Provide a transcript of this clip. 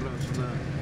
Бля, сюда.